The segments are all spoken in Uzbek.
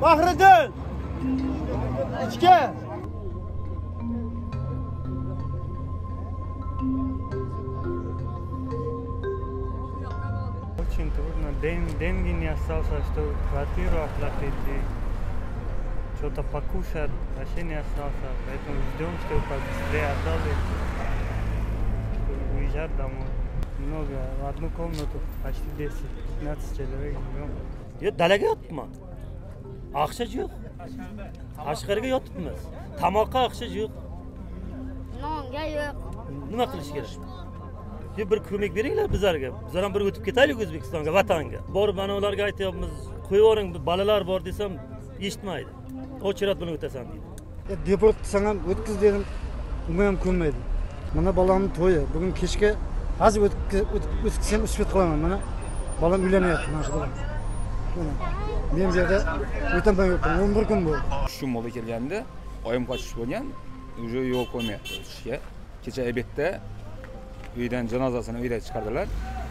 Bahriddin! Ichki! Очень трудно. День, деньги не остался, а что квартиру оплатить и что-то покушать вообще не остался. Поэтому ждем, чтобы побыстрее отдали, чтобы уезжать домой. Много. В одну комнату почти 10-15 человек живем. yo dalaga yotibman ақша yo'q tashqariga yotibmiz tomoqqa ақша yo'q nonga yo'q nima qilish kerak yo bir ko'mak beringlar bizlarga bizlar ham bir o'tib ketaylik o'zbekistonga vatanga borib mana ularga aytyapmiz qo'yib yuboring bolalar bor desam eshitmaydi очередь bilan o'tasan deydi deport qilsang ham o'tkiz dedim unga ham ko'nmaydi mana bolamni to'yi bugun kechga hozir o'tkazsam uspet qilaman mana bolam uylanyapti mana shu bolam men bu yerda o'taman yo'qman o'n bir kun bo'ldi shu molda kelganda oyim qochish bo'lgan уже yo'l qo'ymayapti o'tishga kecha obedda uydan janozasini uydan chiqardilar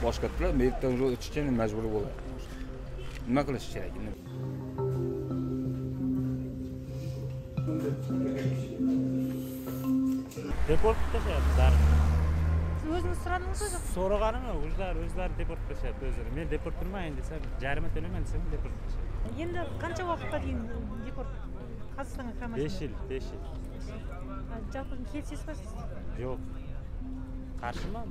boshqatdilar bu yerdan уже o'tishga majbur bo'ldi nima qilish kerak endi Deport qilishyapti өзіңіз сұрадыңыз ба жоқ сұрағаным өздері өздері депорт қылышады өздері. Мен депорт тұрмайын десем жарымы төлемеймін десем депорт енді қанша уақытқа дейін депорт? Қазақстанға кірмесін бес жыл бес жыл. Жалпы келісесіз ба сіз? Жоқ. Қарсымын